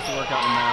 supposed to work out in Four.